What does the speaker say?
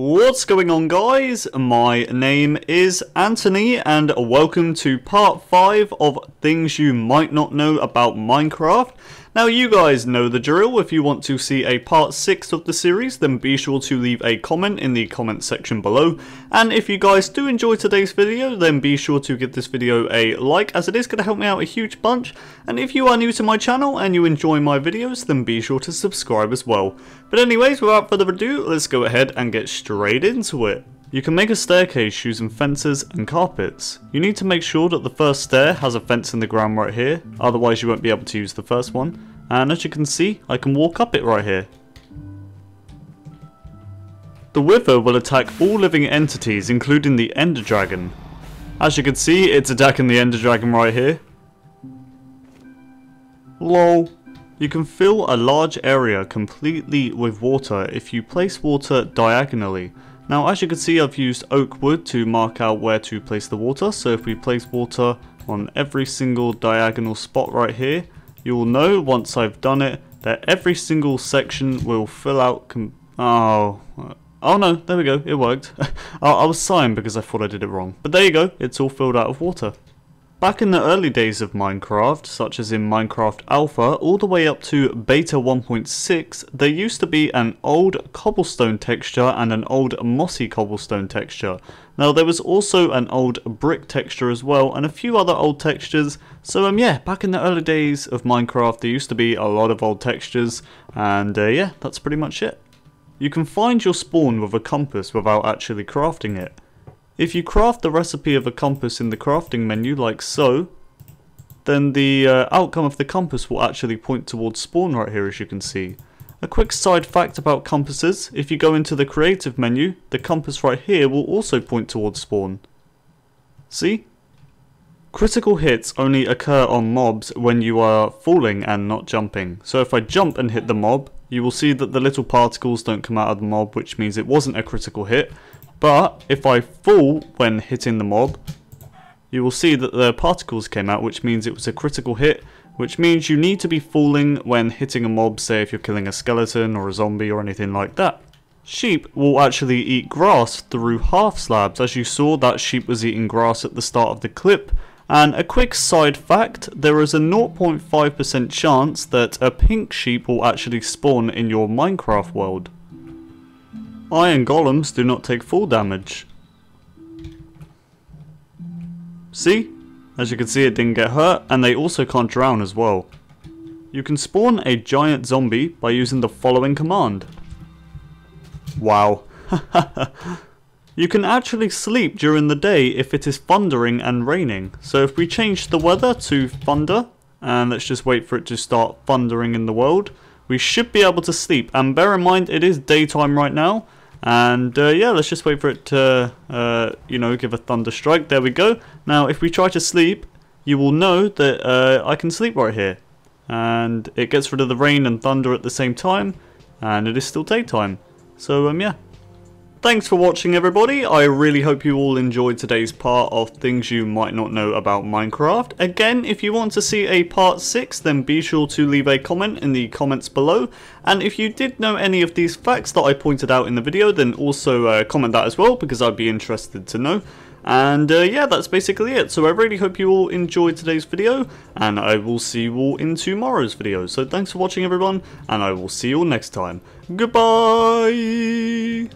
What's going on guys? My name is Anthony and welcome to part 5 of things you might not know about Minecraft. Now you guys know the drill, if you want to see a part 6 of the series then be sure to leave a comment in the comment section below and if you guys do enjoy today's video then be sure to give this video a like as it is going to help me out a huge bunch and if you are new to my channel and you enjoy my videos then be sure to subscribe as well. But anyways without further ado let's go ahead and get straight into it. You can make a staircase using fences and carpets. You need to make sure that the first stair has a fence in the ground right here, otherwise you won't be able to use the first one. And as you can see, I can walk up it right here. The Wither will attack all living entities, including the Ender Dragon. As you can see, it's attacking the Ender Dragon right here. LOL. You can fill a large area completely with water if you place water diagonally. Now as you can see I've used oak wood to mark out where to place the water. So if we place water on every single diagonal spot right here you will know once I've done it that every single section will fill out oh uh, oh no there we go it worked. I was sighing because I thought I did it wrong. But there you go it's all filled out of water Back in the early days of Minecraft, such as in Minecraft Alpha, all the way up to Beta 1.6, there used to be an old cobblestone texture and an old mossy cobblestone texture. Now there was also an old brick texture as well, and a few other old textures, so um yeah, back in the early days of Minecraft there used to be a lot of old textures, and uh, yeah, that's pretty much it. You can find your spawn with a compass without actually crafting it. If you craft the recipe of a compass in the crafting menu like so, then the uh, outcome of the compass will actually point towards spawn right here as you can see. A quick side fact about compasses, if you go into the creative menu, the compass right here will also point towards spawn. See? Critical hits only occur on mobs when you are falling and not jumping. So if I jump and hit the mob, you will see that the little particles don't come out of the mob which means it wasn't a critical hit but if I fall when hitting the mob, you will see that the particles came out, which means it was a critical hit, which means you need to be falling when hitting a mob, say if you're killing a skeleton or a zombie or anything like that. Sheep will actually eat grass through half slabs, as you saw that sheep was eating grass at the start of the clip. And a quick side fact, there is a 0.5% chance that a pink sheep will actually spawn in your Minecraft world. Iron golems do not take full damage. See? As you can see it didn't get hurt and they also can't drown as well. You can spawn a giant zombie by using the following command. Wow. you can actually sleep during the day if it is thundering and raining. So if we change the weather to thunder, and let's just wait for it to start thundering in the world, we should be able to sleep. And bear in mind it is daytime right now, and uh, yeah, let's just wait for it to, uh, you know, give a thunder strike. There we go. Now, if we try to sleep, you will know that uh, I can sleep right here. And it gets rid of the rain and thunder at the same time. And it is still daytime. So, um, yeah. Thanks for watching everybody, I really hope you all enjoyed today's part of things you might not know about Minecraft. Again, if you want to see a part 6 then be sure to leave a comment in the comments below. And if you did know any of these facts that I pointed out in the video then also uh, comment that as well because I'd be interested to know. And uh, yeah, that's basically it. So I really hope you all enjoyed today's video, and I will see you all in tomorrow's video. So thanks for watching everyone, and I will see you all next time. Goodbye!